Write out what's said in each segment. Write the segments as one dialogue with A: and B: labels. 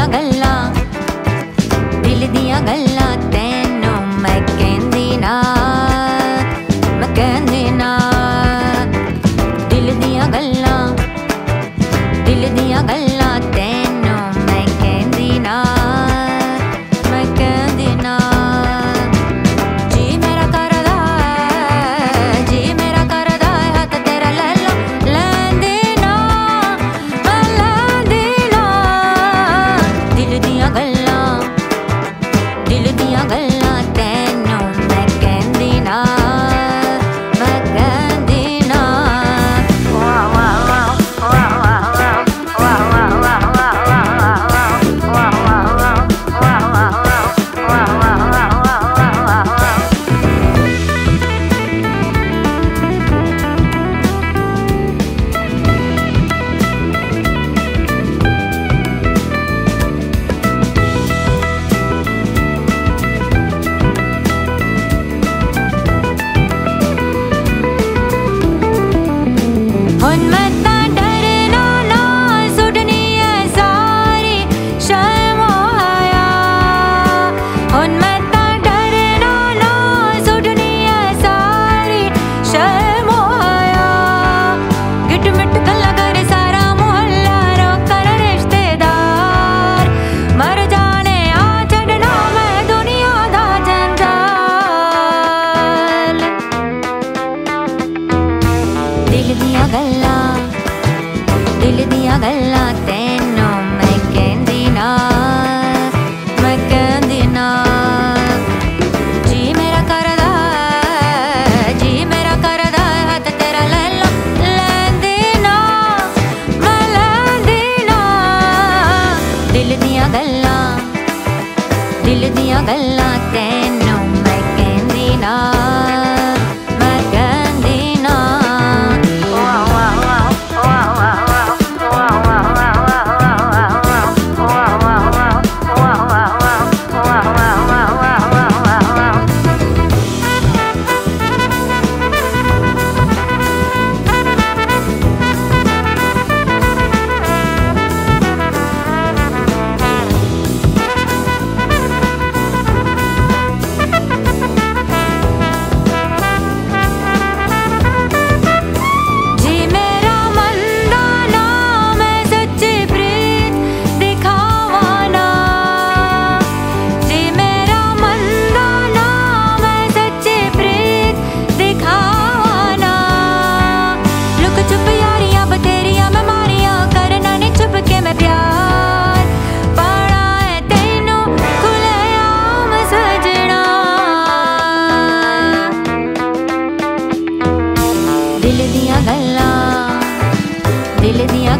A: दिया गल्ला दिल दिया गल्ला। ਤੈਨੂੰ ਮੈਂ ਕਹਿੰਦੀ ਨਾ, ਮੈਂ ਕਹਿੰਦੀ ਨਾ। ਜੀ ਮੇਰਾ ਕਰਦਾ ਜੀ ਮੇਰਾ ਕਰਦਾ ਹੱਥ ਤੇਰਾ ਲੈ ਲੋ ਲੈਂਦੀ ਨਾ, ਮੈਂ ਲੈਂਦੀ ਨਾ। ਦਿਲ ਦੀਆਂ ਗੱਲਾਂ, ਦਿਲ ਦੀਆਂ ਗੱਲਾਂ ਤੈਨੂੰ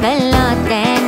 A: गल्ला तै